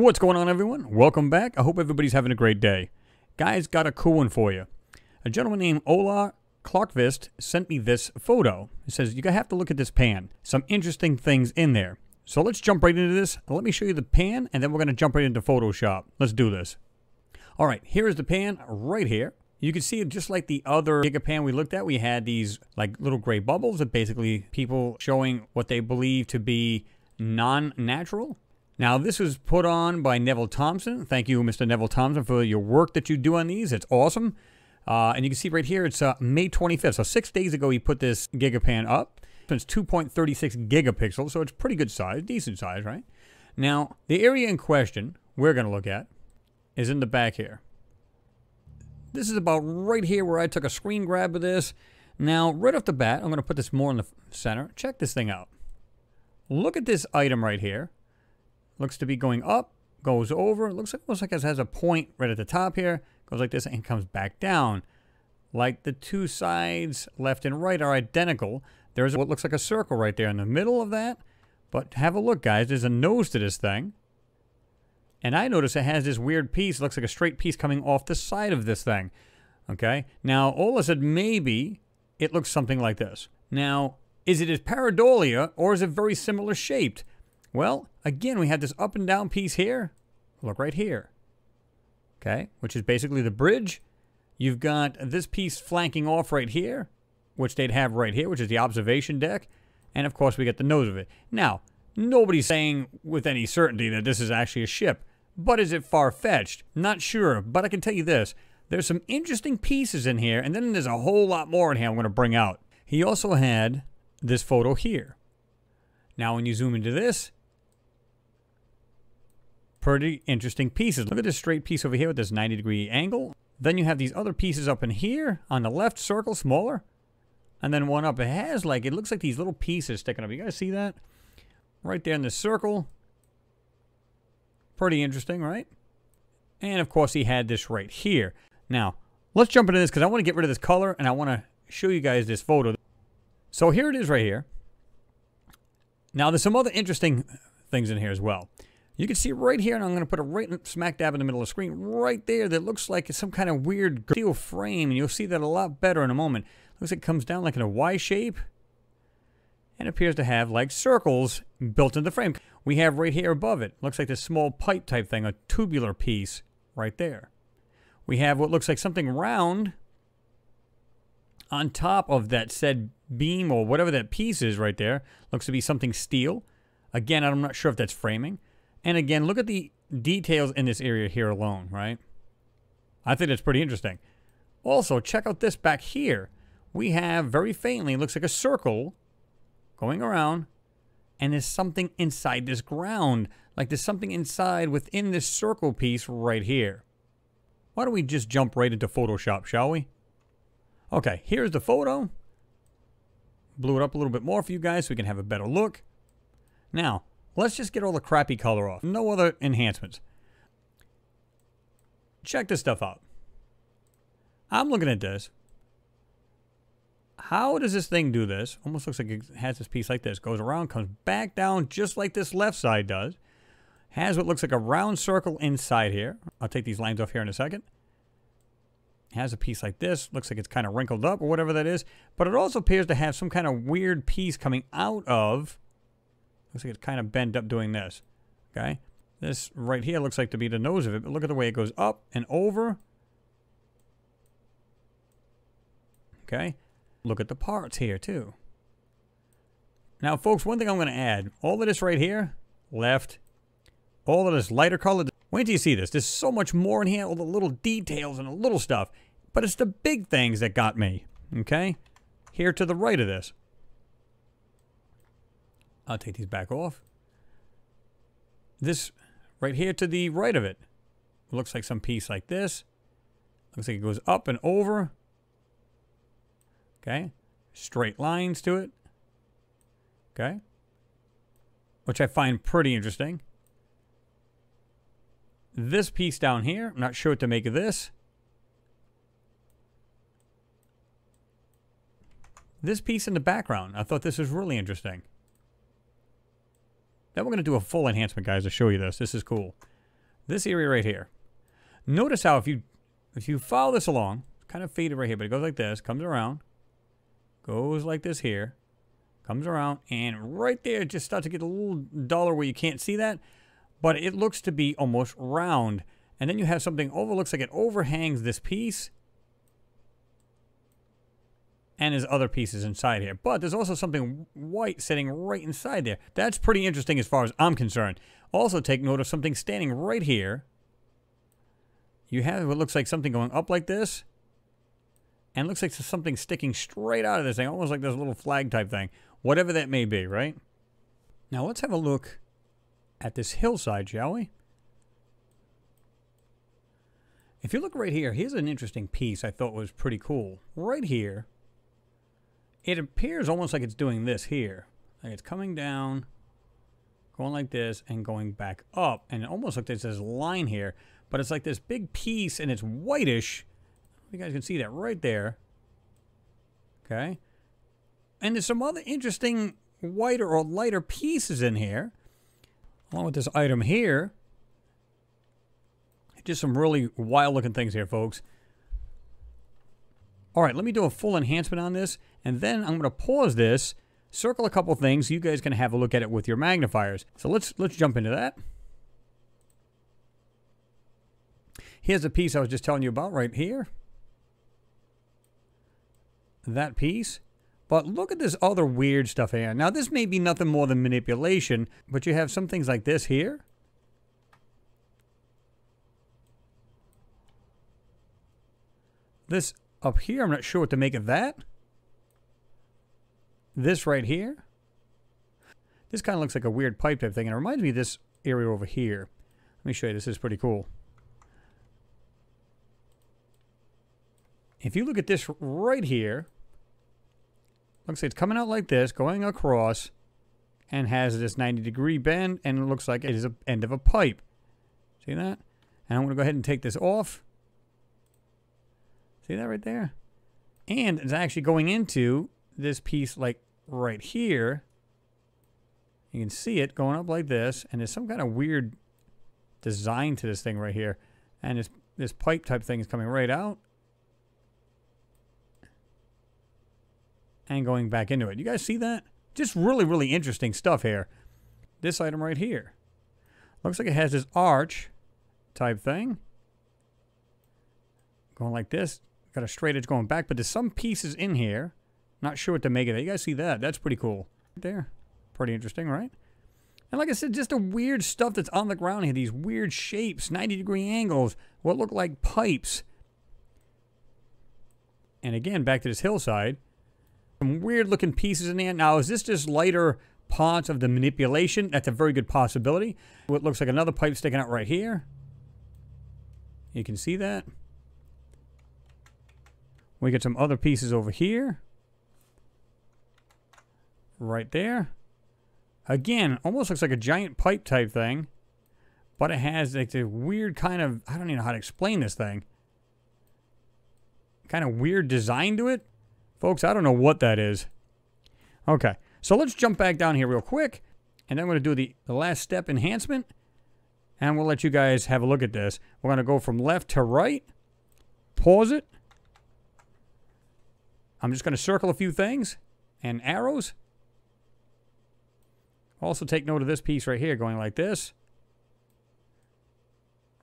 What's going on, everyone? Welcome back. I hope everybody's having a great day. Guys, got a cool one for you. A gentleman named Ola Clarkvist sent me this photo. He says, You have to look at this pan. Some interesting things in there. So let's jump right into this. Let me show you the pan, and then we're going to jump right into Photoshop. Let's do this. All right, here is the pan right here. You can see it just like the other Gigapan we looked at, we had these like little gray bubbles that basically people showing what they believe to be non-natural. Now, this was put on by Neville Thompson. Thank you, Mr. Neville Thompson, for your work that you do on these. It's awesome. Uh, and you can see right here, it's uh, May 25th. So six days ago, he put this Gigapan up. It's 2.36 gigapixels, so it's pretty good size, decent size, right? Now, the area in question we're going to look at is in the back here. This is about right here where I took a screen grab of this. Now, right off the bat, I'm going to put this more in the center. Check this thing out. Look at this item right here. Looks to be going up, goes over. Looks like, looks like it has a point right at the top here. Goes like this and comes back down. Like the two sides, left and right, are identical. There's what looks like a circle right there in the middle of that. But have a look, guys. There's a nose to this thing. And I notice it has this weird piece, looks like a straight piece coming off the side of this thing. Okay? Now, Ola said maybe it looks something like this. Now, is it as pareidolia or is it very similar shaped? Well, again, we have this up and down piece here. Look right here. Okay? Which is basically the bridge. You've got this piece flanking off right here, which they'd have right here, which is the observation deck. And of course, we get the nose of it. Now, nobody's saying with any certainty that this is actually a ship. But is it far fetched? Not sure, but I can tell you this. There's some interesting pieces in here, and then there's a whole lot more in here I'm going to bring out. He also had this photo here. Now, when you zoom into this, pretty interesting pieces. Look at this straight piece over here with this 90 degree angle. Then you have these other pieces up in here on the left circle, smaller. And then one up. It has like, it looks like these little pieces sticking up. You guys see that? Right there in the circle. Pretty interesting, right? And of course, he had this right here. Now, let's jump into this because I want to get rid of this color and I want to show you guys this photo. So here it is right here. Now, there's some other interesting things in here as well. You can see right here, and I'm going to put it right smack dab in the middle of the screen, right there, that looks like some kind of weird steel frame, and you'll see that a lot better in a moment. Looks like it comes down like in a Y shape, and appears to have like circles built into the frame. We have right here above it, looks like this small pipe type thing, a tubular piece right there. We have what looks like something round on top of that said beam or whatever that piece is right there. Looks to be something steel. Again, I'm not sure if that's framing. And again, look at the details in this area here alone, right? I think it's pretty interesting. Also, check out this back here. We have very faintly, looks like a circle going around, and there's something inside this ground. Like there's something inside within this circle piece right here. Why don't we just jump right into Photoshop, shall we? Okay, here's the photo. Blew it up a little bit more for you guys so we can have a better look. Now, let's just get all the crappy color off. No other enhancements. Check this stuff out. I'm looking at this. How does this thing do this? Almost looks like it has this piece like this. Goes around, comes back down just like this left side does. Has what looks like a round circle inside here. I'll take these lines off here in a second. Has a piece like this. Looks like it's kind of wrinkled up or whatever that is. But it also appears to have some kind of weird piece coming out of... Looks like it's kind of bent up doing this. Okay? This right here looks like to be the nose of it. But look at the way it goes up and over. Okay? Look at the parts here, too. Now, folks, one thing I'm going to add. All of this right here, left, all of this lighter color. Wait till you see this. There's so much more in here, all the little details and the little stuff. But it's the big things that got me, okay? Here to the right of this. I'll take these back off. This right here to the right of it. Looks like some piece like this. Looks like it goes up and over. Okay. Straight lines to it. Okay. Which I find pretty interesting. This piece down here, I'm not sure what to make of this. This piece in the background, I thought this was really interesting. Then we're going to do a full enhancement, guys, to show you this. This is cool. this area right here. Notice how if you if you follow this along, kind of faded right here, but it goes like this, comes around, goes like this here, comes around, and right there just starts to get a little duller where you can't see that, but it looks to be almost round. And then you have something over, looks like it overhangs this piece, and his other pieces inside here. But there's also something white sitting right inside there. That's pretty interesting as far as I'm concerned. Also take note of something standing right here. You have what looks like something going up like this. And looks like something sticking straight out of this thing, almost like this little flag type thing. Whatever that may be, right? Now let's have a look at this hillside, shall we? If you look right here, here's an interesting piece I thought was pretty cool. Right here, it appears almost like it's doing this here. Like it's coming down, going like this, and going back up. And it almost like there's this line here. But it's like this big piece, and it's whitish. You guys can see that right there. Okay. And there's some other interesting whiter or lighter pieces in here. Along with this item here. Just some really wild looking things here, folks. All right, let me do a full enhancement on this, and then I'm going to pause this, circle a couple things. You guys can have a look at it with your magnifiers. So let's let's jump into that. Here's the piece I was just telling you about right here. That piece. But look at this other weird stuff here. Now, this may be nothing more than manipulation, but you have some things like this here. This up here, I'm not sure what to make of that. This right here. This kind of looks like a weird pipe type thing, and it reminds me of this area over here. Let me show you. This is pretty cool. If you look at this right here, looks like it's coming out like this, going across, and has this 90 degree bend, and it looks like it is a end of a pipe. See that? And I'm going to go ahead and take this off. See that right there? And it's actually going into this piece like right here. You can see it going up like this, and there's some kind of weird design to this thing right here. And this, this pipe type thing is coming right out. And going back into it. You guys see that? Just really, really interesting stuff here. This item right here. Looks like it has this arch type thing. Going like this. Got a straight edge going back, but there's some pieces in here. Not sure what to make of that. You guys see that? That's pretty cool. There. Pretty interesting, right? And like I said, just a weird stuff that's on the ground here. These weird shapes, 90 degree angles, what look like pipes. And again, back to this hillside. Some weird looking pieces in there. Now, is this just lighter parts of the manipulation? That's a very good possibility. What looks like another pipe sticking out right here. You can see that. We get some other pieces over here. Right there. Again, almost looks like a giant pipe type thing. But it has like a weird kind of, I don't even know how to explain this thing. Kind of weird design to it. Folks, I don't know what that is. Okay, so let's jump back down here real quick. And then I'm going to do the, the last step enhancement. And we'll let you guys have a look at this. We're going to go from left to right. Pause it. I'm just going to circle a few things and arrows. Also take note of this piece right here going like this.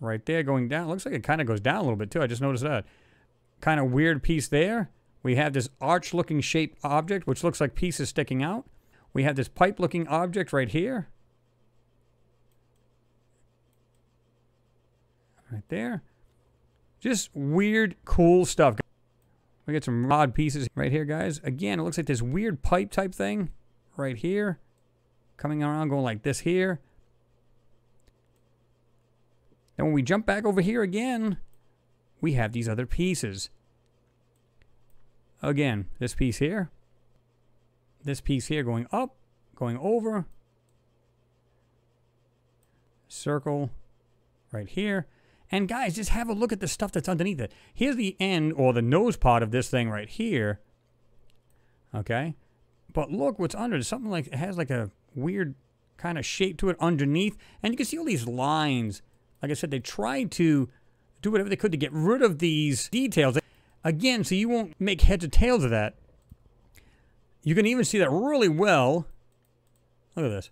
Right there going down. Looks like it kind of goes down a little bit too. I just noticed that. Kind of weird piece there. We have this arch-looking shaped object, which looks like pieces sticking out. We have this pipe-looking object right here. Right there. Just weird, cool stuff. We get some odd pieces right here, guys. Again, it looks like this weird pipe type thing right here. Coming around, going like this here. And when we jump back over here again, we have these other pieces. Again, this piece here. This piece here going up, going over. Circle right here. And guys, just have a look at the stuff that's underneath it. Here's the end or the nose part of this thing right here. Okay. But look what's under it. Something like, it has like a weird kind of shape to it underneath. And you can see all these lines Like I said, they tried to do whatever they could to get rid of these details. Again, so you won't make heads or tails of that. You can even see that really well. Look at this.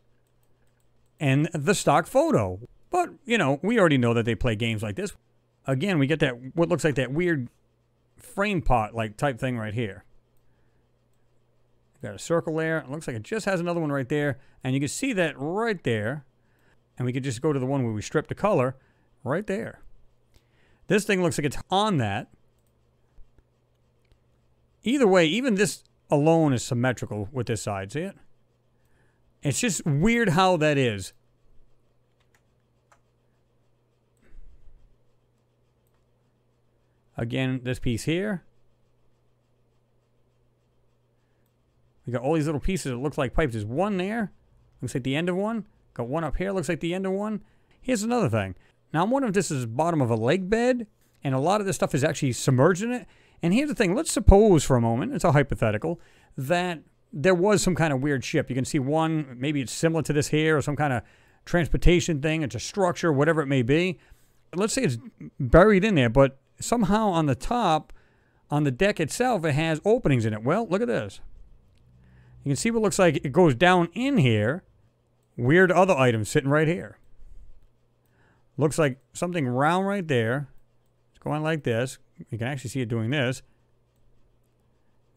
And the stock photo. But, you know, we already know that they play games like this. Again, we get that, what looks like that weird frame pot like type thing right here. Got a circle there. It looks like it just has another one right there. And you can see that right there. And we could just go to the one where we strip the color right there. This thing looks like it's on that. Either way, even this alone is symmetrical with this side. See it? It's just weird how that is. Again, this piece here. We got all these little pieces that look like pipes. There's one there. Looks like the end of one. Got one up here. Looks like the end of one. Here's another thing. Now, I'm wondering if this is bottom of a lake bed, and a lot of this stuff is actually submerged in it. And here's the thing. Let's suppose for a moment, it's a hypothetical, that there was some kind of weird ship. You can see one, maybe it's similar to this here, or some kind of transportation thing. It's a structure, whatever it may be. Let's say it's buried in there, but somehow on the top, on the deck itself, it has openings in it. Well, look at this. You can see what looks like it goes down in here. Weird other items sitting right here. Looks like something round right there. It's going like this. You can actually see it doing this.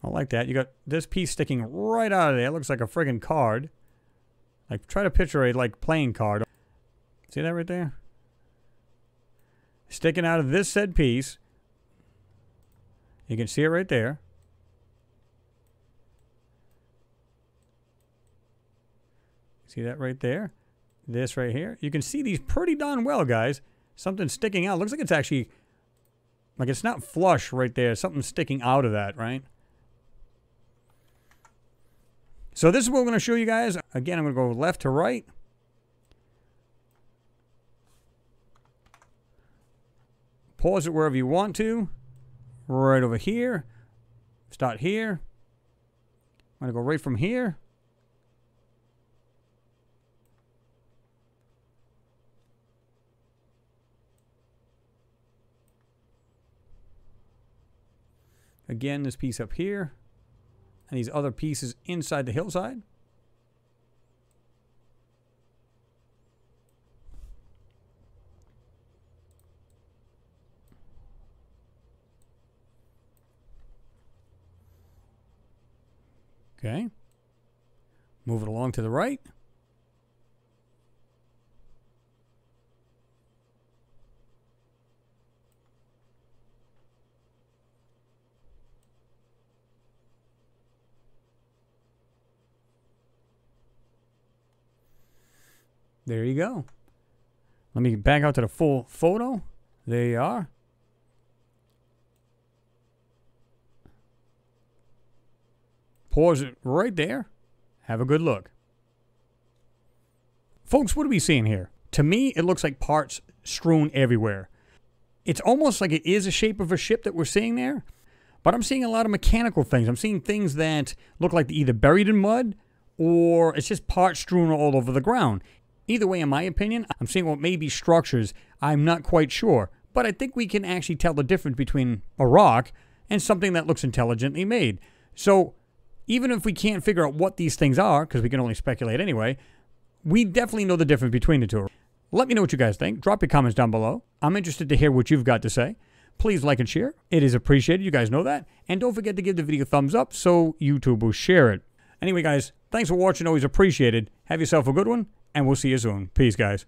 I like that. You got this piece sticking right out of there. It looks like a friggin' card. Like, try to picture a, like, playing card. See that right there? Sticking out of this said piece. You can see it right there. See that right there? This right here. You can see these pretty darn well, guys. Something sticking out. Looks like it's actually, like it's not flush right there. Something sticking out of that, right? So this is what we're going to show you guys. Again, I'm going to go left to right. Pause it wherever you want to. Right over here. Start here. I'm going to go right from here. Again, this piece up here. And these other pieces inside the hillside. Okay. Move it along to the right. There you go. Let me back out to the full photo. There you are. Pause it right there. Have a good look. Folks, what are we seeing here? To me, it looks like parts strewn everywhere. It's almost like it is a shape of a ship that we're seeing there, but I'm seeing a lot of mechanical things. I'm seeing things that look like they're either buried in mud or it's just parts strewn all over the ground. Either way, in my opinion, I'm seeing what may be structures. I'm not quite sure. But I think we can actually tell the difference between a rock and something that looks intelligently made. So even if we can't figure out what these things are, because we can only speculate anyway, we definitely know the difference between the two. Let me know what you guys think. Drop your comments down below. I'm interested to hear what you've got to say. Please like and share. It is appreciated. You guys know that. And don't forget to give the video a thumbs up so YouTube will share it. Anyway, guys, thanks for watching. Always appreciated. Have yourself a good one, and we'll see you soon. Peace, guys.